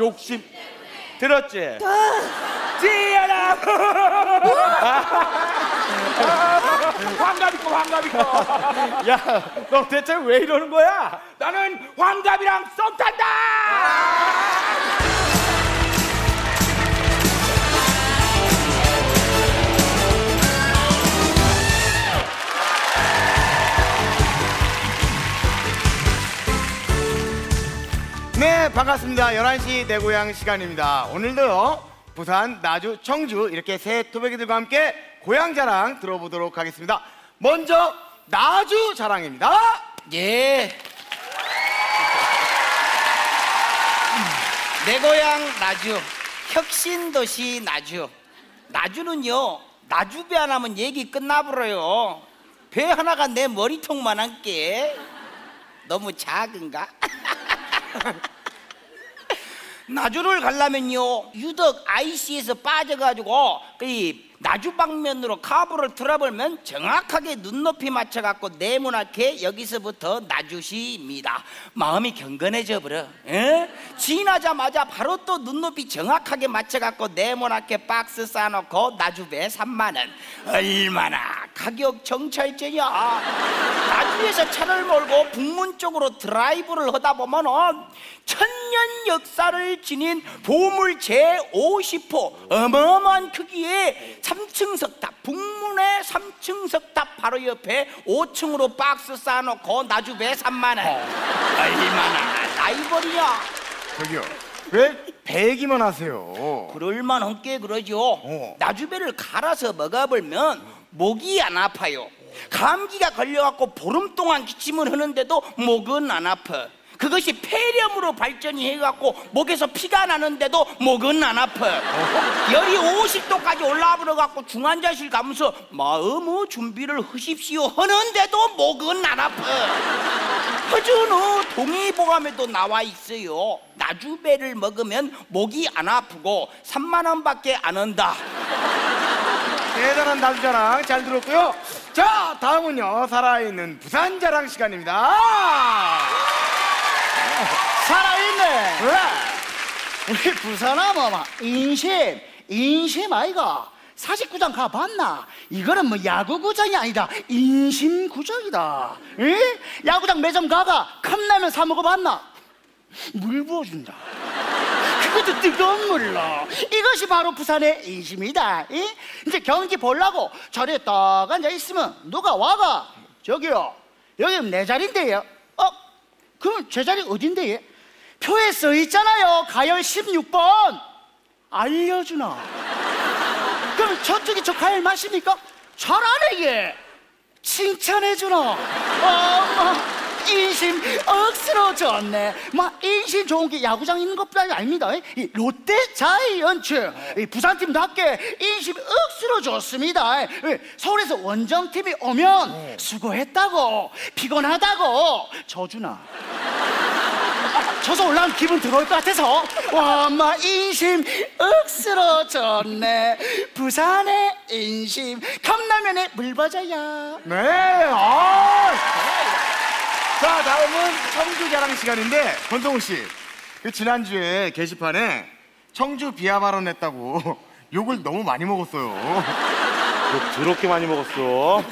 욕심. 들었지? 지연아 환갑이고 환갑이고. 야 너 대체 왜 이러는 거야? 나는 환갑이랑 썸 탄다 네 반갑습니다 11시 내 고향 시간입니다 오늘도요 부산 나주 청주 이렇게 새 토백이들과 함께 고향 자랑 들어보도록 하겠습니다 먼저 나주 자랑입니다 예. 내 고향 나주, 혁신도시 나주. 나주는요, 나주배 하나면 얘기 끝나버려요. 배 하나가 내 머리통만한 게 너무 작은가? 나주를 가려면요 유덕 IC에서 빠져가지고 그 나주 방면으로 카브를 틀어보면 정확하게 눈높이 맞춰갖고 네모나게 여기서부터 나주시입니다. 마음이 경건해져 버려. 에? 지나자마자 바로 또 눈높이 정확하게 맞춰갖고 네모나게 박스 쌓아놓고 나주배 3만 원. 얼마나 가격 정찰제야 나주에서 차를 몰고 북문 쪽으로 드라이브를 하다 보면 은 천년 역사를 지닌 보물 제 50호 어마어마한 크기의 3층 석탑 북문의 3층 석탑 바로 옆에 5층으로 박스 쌓아놓고 나주배 3만원 얼마나 라이벌이야 저기요 왜배 얘기만 하세요? 그럴만 한 게 그러죠. 나주배를 갈아서 먹어보면 목이 안 아파요. 감기가 걸려갖고 보름 동안 기침을 하는데도 목은 안 아파 그것이 폐렴으로 발전이 해갖고 목에서 피가 나는데도 목은 안 아파 열이 50도까지 올라버려갖고 중환자실 가면서 마음의 준비를 하십시오 하는데도 목은 안 아파 허준의 동의보감에도 나와 있어요. 나주배를 먹으면 목이 안 아프고 3만 원밖에 안 한다. 대단한 나주 자랑 잘 들었고요. 자 다음은요 살아있는 부산 자랑 시간입니다 살아있네. 왜? 우리 부산하면 막 인심, 인심 아이가. 49장 가봤나? 이거는 뭐 야구구장이 아니다. 인심구장이다. 에? 야구장 매점 가가 컵라면 사 먹어봤나? 물 부어준다. 그것도 뜨거운 물로. 이것이 바로 부산의 인심이다. 에? 이제 경기 보려고 자리에 딱 앉아 있으면 누가 와가 저기요. 여기 내 자리인데요. 어? 그럼 제 자리 어딘데요? 표에 써 있잖아요. 가열 16번. 알려주나? 그럼 저쪽이 저 가열 맞습니까? 잘하네, 얘. 칭찬해주나? 엄마, 인심 억수로 좋네. 막 인심 좋은 게 야구장 있는 것뿐이 아닙니다. 이 롯데 자이언츠, 이 부산팀답게 인심 억수로 좋습니다. 이 서울에서 원정팀이 오면 수고했다고, 피곤하다고 저주나. 저서 올라온 기분 들어올 것 같아서 와 엄마 인심 억수로 좋네 부산의 인심 컵라면에 물버져야 네 아. 자 다음은 청주 자랑 시간인데 권성우 씨 그 지난주에 게시판에 청주 비하 발언했다고 욕을 너무 많이 먹었어요. 너 더럽게 많이 먹었어.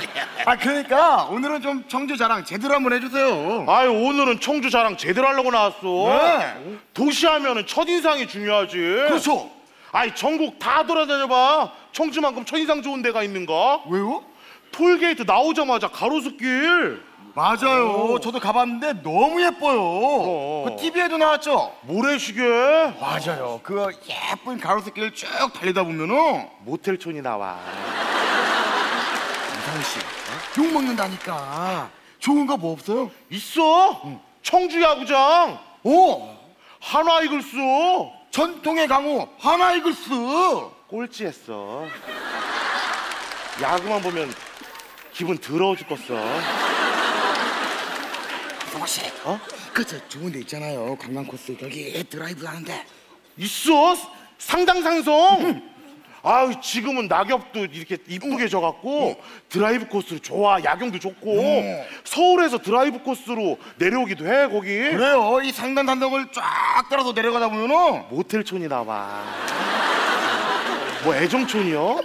아 그러니까 오늘은 좀 청주 자랑 제대로 한번 해주세요. 아유 오늘은 청주 자랑 제대로 하려고 나왔어. 네. 도시 하면은 첫인상이 중요하지. 그렇죠. 아이 전국 다 돌아다녀봐. 청주만큼 첫인상 좋은 데가 있는가? 왜요? 톨게이트 나오자마자 가로수길. 맞아요. 저도 가봤는데 너무 예뻐요. 어. 그 TV에도 나왔죠? 모래시계. 맞아요. 그 예쁜 가로수길을 쭉 달리다 보면은 모텔촌이 나와. 이상우 씨욕 먹는다니까. 좋은 거 뭐 없어요? 있어? 청주 야구장. 오 한화 이글스. 전통의 강호 하나 이글스. 꼴찌했어. 야구만 보면 기분 더러워 죽겠어. 성호 씨. 어? 그저 좋은 데 있잖아요. 관광 코스 여기 드라이브 하는데. 있어? 상당산성 아 지금은 낙엽도 이렇게 이쁘게 져갖고 드라이브 코스로 좋아. 야경도 좋고. 서울에서 드라이브 코스로 내려오기도 해 거기? 그래요. 이 상단 단독을 쫙 따라서 내려가다 보면은. 모텔촌이 나와 뭐 애정촌이요?